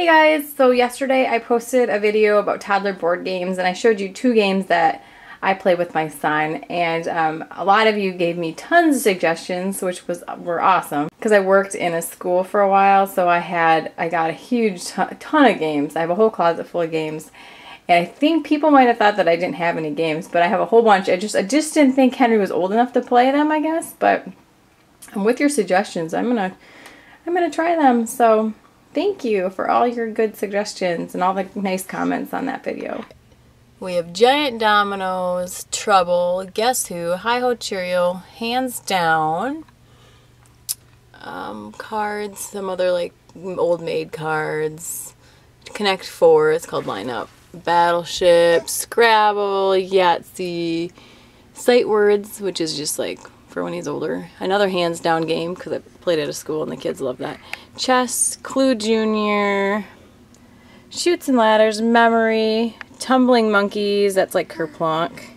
Hey guys, so yesterday I posted a video about toddler board games and I showed you two games that I play with my son and um, a lot of you gave me tons of suggestions which was were awesome because I worked in a school for a while so I had I got a huge ton, of games. I have a whole closet full of games and I think people might have thought that I didn't have any games but I have a whole bunch. I just I just didn't think Henry was old enough to play them I guess but with your suggestions I'm gonna I'm gonna try them so thank you for all your good suggestions and all the nice comments on that video. We have Giant Dominoes, Trouble, Guess Who, Hi Ho Cherry-O, Hands Down, um, cards, some other like old maid cards, Connect Four, it's called Lineup, Battleship, Scrabble, Yahtzee, Sight Words, which is just like for when he's older. Another hands down game because I played it at a school and the kids love that. Chess, Clue Junior, Chutes and Ladders, Memory, Tumbling Monkeys, that's like Kerplunk.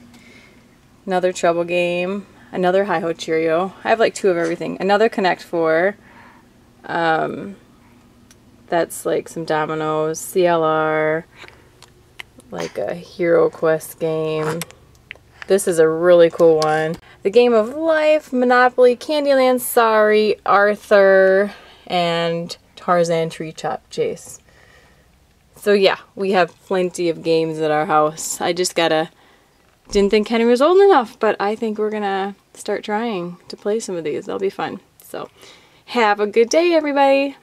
Another Trouble Game. Another Hi Ho Cherry-O. I have like two of everything. Another Connect 4. Um, that's like some dominoes. CLR. Like a Hero Quest game. This is a really cool one. The Game of Life, Monopoly, Candyland, Sorry, Arthur, and Tarzan Tree Chop Chase. So yeah, we have plenty of games at our house. I just gotta, didn't think Kenny was old enough, but I think we're gonna start trying to play some of these. That'll be fun. So have a good day, everybody.